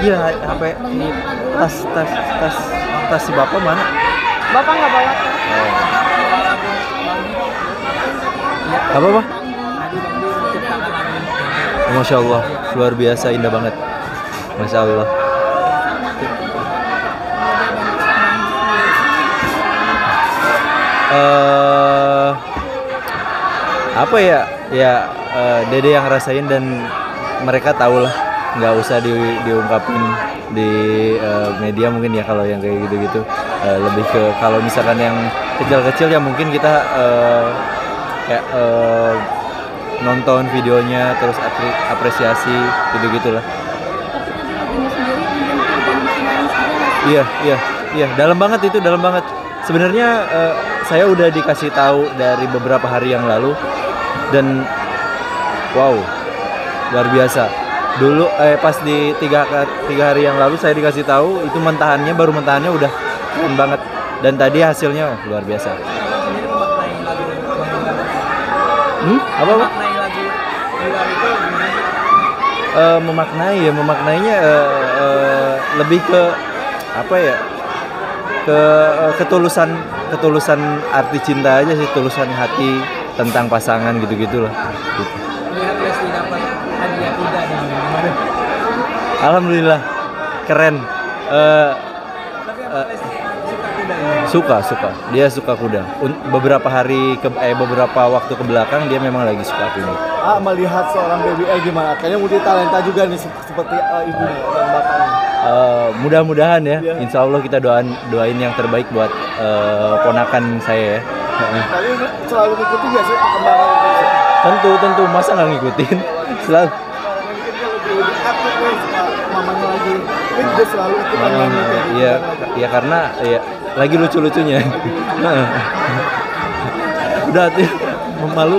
Iya, HP ini tas tas tas tas si bapak mana? Bapak nggak bawa tuh. Apa apa? Masya Allah, luar biasa indah banget. Masya Allah. eh apa ya? Ya eh, Dede yang rasain dan mereka tahu lah. Nggak usah di, diungkapin di eh, media mungkin ya kalau yang kayak gitu-gitu. Eh, lebih ke kalau misalkan yang kecil-kecil ya mungkin kita eh, kayak eh, nonton videonya terus apri- apresiasi gitu-gitulah. Iya, iya, iya. Dalam banget itu, dalam banget. Sebenarnya eh, saya udah dikasih tahu dari beberapa hari yang lalu dan wow, luar biasa. Dulu eh pas di tiga tiga hari yang lalu saya dikasih tahu itu mentahannya baru mentahannya udah keren banget dan tadi hasilnya oh, luar biasa. Hmm? Apa apa? Eh, memaknai ya memaknainya eh, eh, lebih ke apa ya ke eh, ketulusan ketulusan arti cinta aja sih tulusan hati tentang pasangan gitu gitulah gitu. Lihat Leslie dapat hadiah kuda nih gimana? Alhamdulillah. Keren. Eh, Leslie suka suka. Dia suka kuda. Beberapa hari ke eh beberapa waktu ke belakang dia memang lagi suka kuda. Ah, melihat seorang BBL gimana? Kayaknya multi talenta juga nih sep- seperti uh, ibunya dan bapaknya. Eh, mudah-mudahan ya. Iya. insya Allah kita doain doain yang terbaik buat eh, ponakan saya ya. Tapi selalu ngikutin ya sih perkembangan tentu tentu. Masa nggak ngikutin? Selalu Sama mamanya lagi. Dia selalu ikutan nyanyi kayak gitu. Iya, ya karena ya lagi lucu-lucunya. Heeh. Udah tuh memalu.